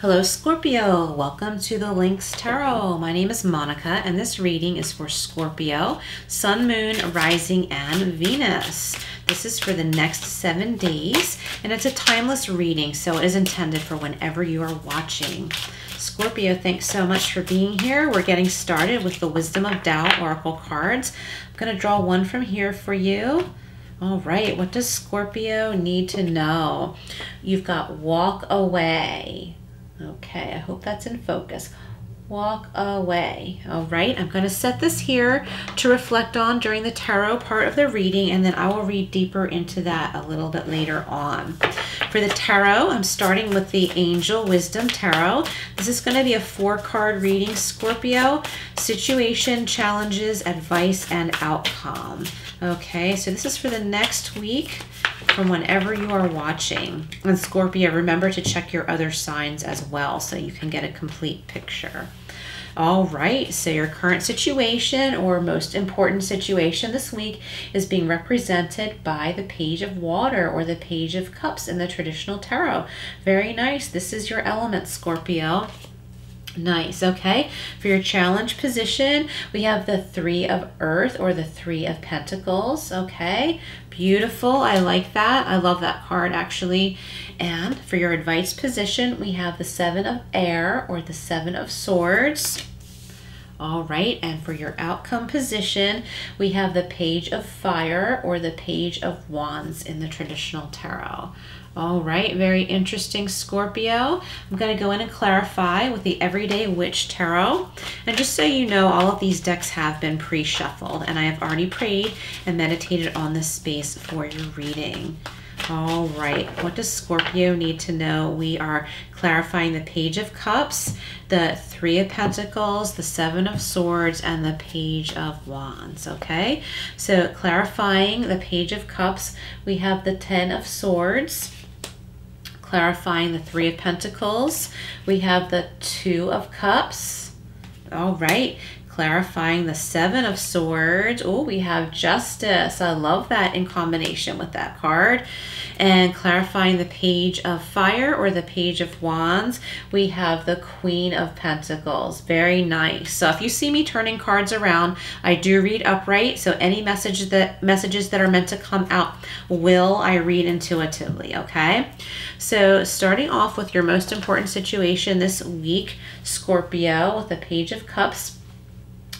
Hello, Scorpio. Welcome to the Lynx Tarot. My name is Monica, and this reading is for Scorpio, Sun, Moon, Rising, and Venus. This is for the next seven days, and it's a timeless reading, so it is intended for whenever you are watching. Scorpio, thanks so much for being here. We're getting started with the Wisdom of Tao Oracle cards. I'm going to draw one from here for you. All right, what does Scorpio need to know? You've got walk away. Okay, I hope that's in focus. Walk away. All right, I'm going to set this here to reflect on during the tarot part of the reading, and then I will read deeper into that a little bit later on. For the tarot, I'm starting with the Angel Wisdom Tarot. This is going to be a four card reading, Scorpio. Situation, challenges, advice, and outcome. Okay, so this is for the next week from whenever you are watching. And Scorpio, remember to check your other signs as well so you can get a complete picture. All right, so your current situation or most important situation this week is being represented by the Page of Water or the Page of Cups in the traditional tarot. Very nice. This is your element, Scorpio. Nice, okay. For your challenge position, we have the Three of Earth or the Three of Pentacles, okay. Beautiful, I like that. I love that card actually. And for your advice position, we have the Seven of Air or the Seven of Swords. All right, and for your outcome position, we have the Page of Fire or the Page of Wands in the traditional tarot. All right, very interesting, Scorpio. I'm going to go in and clarify with the Everyday Witch Tarot. And just so you know, all of these decks have been pre-shuffled, and I have already prayed and meditated on this space for your reading. All right, what does Scorpio need to know? We are clarifying the Page of Cups, the Three of Pentacles, the Seven of Swords, and the Page of Wands, okay? So clarifying the Page of Cups, we have the Ten of Swords, clarifying the Three of Pentacles. We have the Two of Cups. All right, clarifying the Seven of Swords. Oh, we have Justice. I love that in combination with that card. And clarifying the Page of Fire or the Page of Wands, we have the Queen of Pentacles. Very nice. So if you see me turning cards around, I do read upright. So any message that messages that are meant to come out will I read intuitively, okay? So starting off with your most important situation this week, Scorpio with the Page of Cups,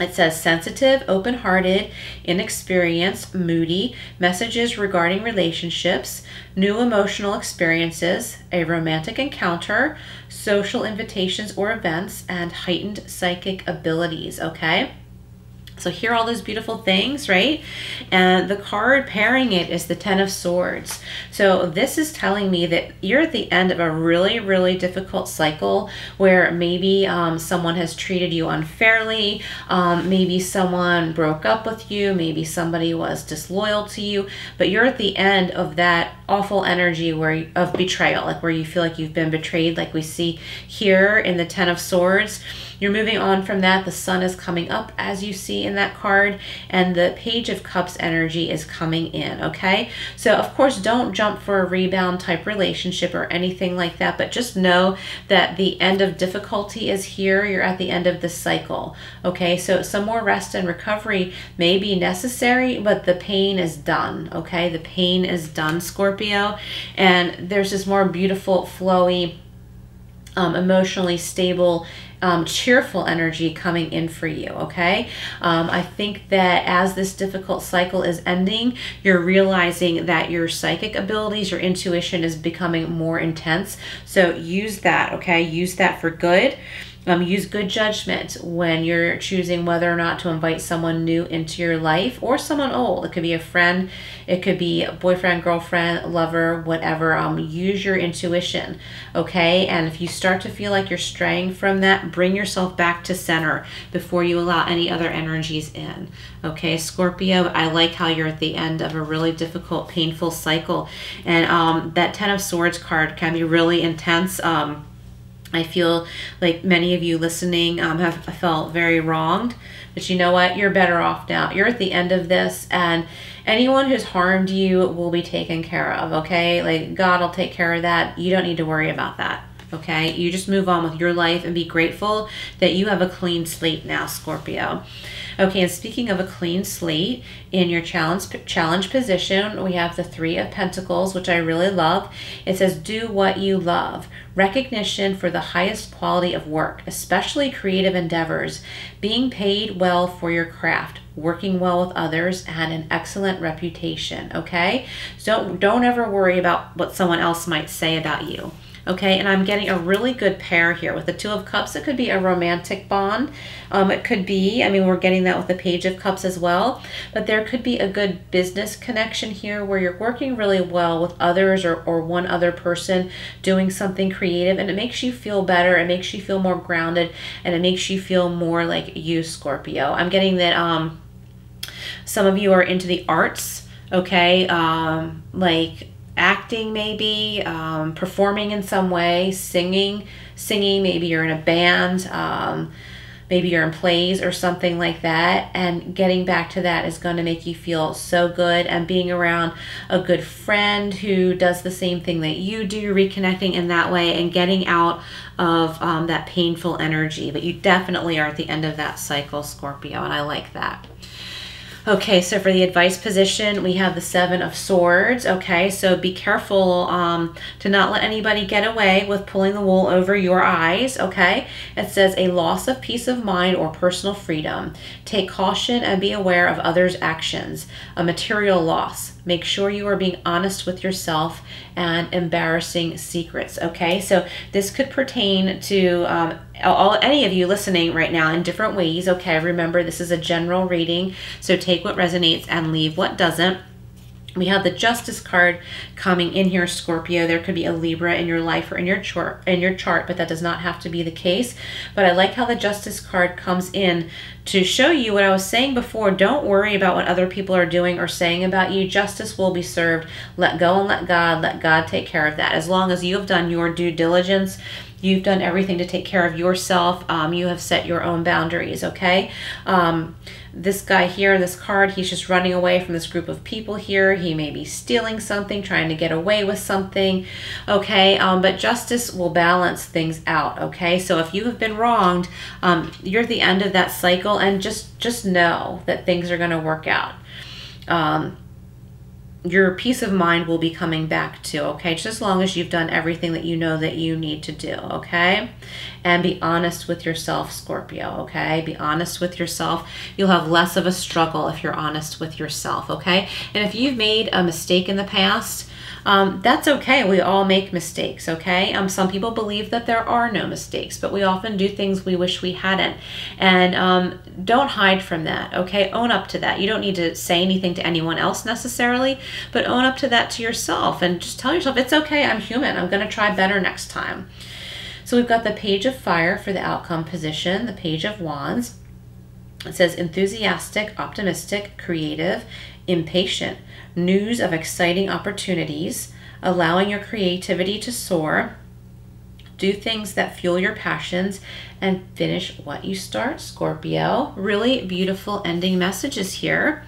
it says sensitive, open hearted, inexperienced, moody, messages regarding relationships, new emotional experiences, a romantic encounter, social invitations or events, and heightened psychic abilities. Okay. So here are all those beautiful things, right? And the card pairing it is the Ten of Swords. So this is telling me that you're at the end of a really, really difficult cycle where maybe um, someone has treated you unfairly, um, maybe someone broke up with you, maybe somebody was disloyal to you, but you're at the end of that awful energy where of betrayal, like where you feel like you've been betrayed, like we see here in the Ten of Swords. You're moving on from that. The sun is coming up as you see in that card and the page of cups energy is coming in. Okay. So of course, don't jump for a rebound type relationship or anything like that, but just know that the end of difficulty is here. You're at the end of the cycle. Okay. So some more rest and recovery may be necessary, but the pain is done. Okay. The pain is done, Scorpio. And there's this more beautiful, flowy, um, emotionally stable um, cheerful energy coming in for you, okay? Um, I think that as this difficult cycle is ending, you're realizing that your psychic abilities, your intuition is becoming more intense. So use that, okay? Use that for good. Um, use good judgment when you're choosing whether or not to invite someone new into your life or someone old. It could be a friend, it could be a boyfriend, girlfriend, lover, whatever. Um, use your intuition, okay? And if you start to feel like you're straying from that, bring yourself back to center before you allow any other energies in, okay? Scorpio, I like how you're at the end of a really difficult, painful cycle. And um, that Ten of Swords card can be really intense. Um, I feel like many of you listening um, have felt very wronged, but you know what? You're better off now. You're at the end of this, and anyone who's harmed you will be taken care of, okay? Like, God will take care of that. You don't need to worry about that. Okay, you just move on with your life and be grateful that you have a clean slate now, Scorpio. Okay, and speaking of a clean slate, in your challenge challenge position, we have the 3 of pentacles, which I really love. It says do what you love. Recognition for the highest quality of work, especially creative endeavors, being paid well for your craft, working well with others, and an excellent reputation, okay? So don't ever worry about what someone else might say about you. Okay, and I'm getting a really good pair here with the Two of Cups. It could be a romantic bond. Um, it could be, I mean, we're getting that with the Page of Cups as well, but there could be a good business connection here where you're working really well with others or, or one other person doing something creative and it makes you feel better. It makes you feel more grounded and it makes you feel more like you, Scorpio. I'm getting that um, some of you are into the arts, okay? Um, like acting maybe um, performing in some way singing singing maybe you're in a band um, maybe you're in plays or something like that and getting back to that is going to make you feel so good and being around a good friend who does the same thing that you do reconnecting in that way and getting out of um, that painful energy. But you definitely are at the end of that cycle scorpio and i like that Okay, so for the advice position, we have the Seven of Swords. Okay, so be careful um, to not let anybody get away with pulling the wool over your eyes. Okay, it says a loss of peace of mind or personal freedom. Take caution and be aware of others' actions. A material loss. Make sure you are being honest with yourself and embarrassing secrets. Okay, so this could pertain to um, all any of you listening right now in different ways. Okay, remember this is a general reading, so take what resonates and leave what doesn't. We have the Justice card coming in here, Scorpio. There could be a Libra in your life or in your chart, in your chart, but that does not have to be the case. But I like how the Justice card comes in to show you what I was saying before. Don't worry about what other people are doing or saying about you. Justice will be served. Let go and let God. Let God take care of that. As long as you have done your due diligence You've done everything to take care of yourself. Um, you have set your own boundaries, okay? Um, this guy here, this card, he's just running away from this group of people here. He may be stealing something, trying to get away with something, okay? Um, but justice will balance things out, okay? So if you have been wronged, um, you're at the end of that cycle and just, just know that things are going to work out. Um, your peace of mind will be coming back to, okay? Just as long as you've done everything that you know that you need to do, okay? And be honest with yourself, Scorpio, okay? Be honest with yourself. You'll have less of a struggle if you're honest with yourself, okay? And if you've made a mistake in the past, um, that's okay. We all make mistakes, okay? Um, some people believe that there are no mistakes, but we often do things we wish we hadn't. And um, don't hide from that, okay? Own up to that. You don't need to say anything to anyone else necessarily, but own up to that to yourself and just tell yourself, it's okay, I'm human. I'm going to try better next time. So we've got the page of fire for the outcome position, the page of wands. It says enthusiastic, optimistic, creative, impatient, news of exciting opportunities, allowing your creativity to soar, do things that fuel your passions, and finish what you start, Scorpio. Really beautiful ending messages here.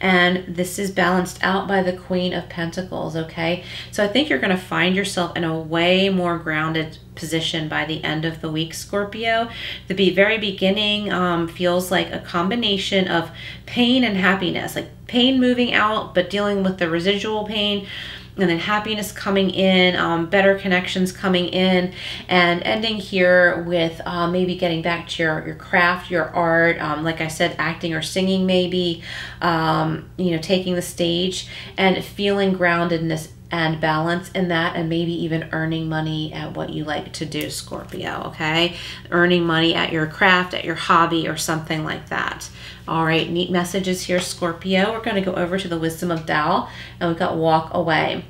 And this is balanced out by the Queen of Pentacles, okay? So I think you're going to find yourself in a way more grounded position by the end of the week, Scorpio. The be very beginning um, feels like a combination of pain and happiness, like pain moving out, but dealing with the residual pain and then happiness coming in, um, better connections coming in, and ending here with uh, maybe getting back to your, your craft, your art, um, like I said, acting or singing maybe, um, you know, taking the stage and feeling groundedness and balance in that and maybe even earning money at what you like to do scorpio okay earning money at your craft at your hobby or something like that all right neat messages here scorpio we're going to go over to the wisdom of Tao and we've got walk away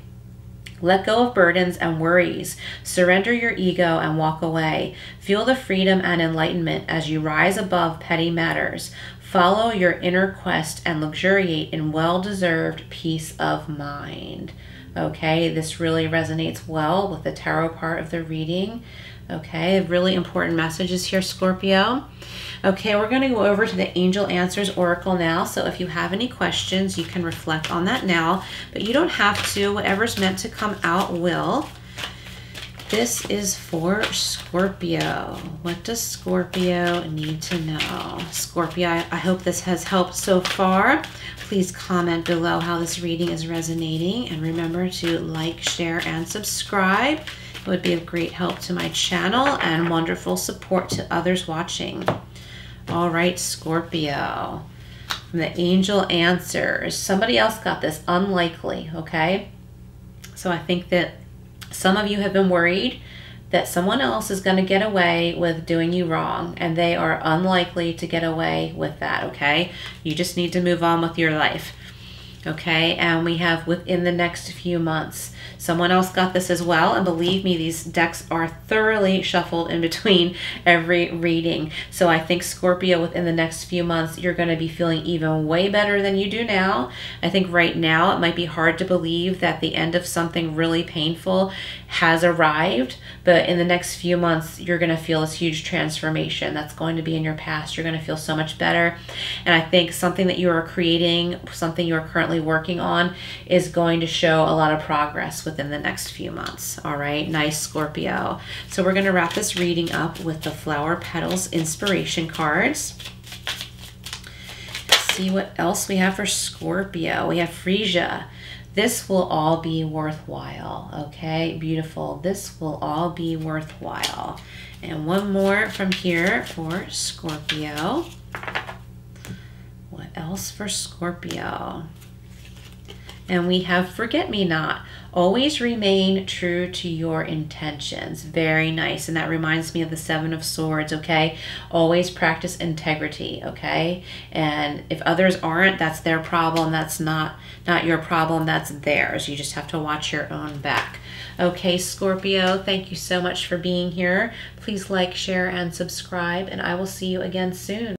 let go of burdens and worries. Surrender your ego and walk away. Feel the freedom and enlightenment as you rise above petty matters. Follow your inner quest and luxuriate in well deserved peace of mind. Okay, this really resonates well with the tarot part of the reading. Okay, really important messages here, Scorpio. Okay, we're going to go over to the Angel Answers Oracle now. So if you have any questions, you can reflect on that now, but you don't have to. Whatever's meant to come out will. This is for Scorpio. What does Scorpio need to know? Scorpio, I, hope this has helped so far. Please comment below how this reading is resonating. And remember to like, share, and subscribe. It would be of great help to my channel and wonderful support to others watching. All right, Scorpio. From the angel answers. Somebody else got this. Unlikely, okay? So I think that some of you have been worried that someone else is going to get away with doing you wrong, and they are unlikely to get away with that, okay? You just need to move on with your life, okay? And we have within the next few months. Someone else got this as well, and believe me, these decks are thoroughly shuffled in between every reading. So I think Scorpio, within the next few months, you're going to be feeling even way better than you do now. I think right now it might be hard to believe that the end of something really painful has arrived, but in the next few months, you're going to feel this huge transformation that's going to be in your past. You're going to feel so much better. And I think something that you are creating, something you are currently working on, is going to show a lot of progress within the next few months. All right, nice Scorpio. So we're going to wrap this reading up with the Flower Petals Inspiration cards see what else we have for Scorpio. We have Freesia. This will all be worthwhile, okay? Beautiful. This will all be worthwhile. And one more from here for Scorpio. What else for Scorpio? And we have Forget Me Not. Always remain true to your intentions. Very nice. And that reminds me of the Seven of Swords, okay? Always practice integrity, okay? And if others aren't, that's their problem. That's not, not your problem. That's theirs. You just have to watch your own back. Okay, Scorpio, thank you so much for being here. Please like, share, and subscribe, and I will see you again soon.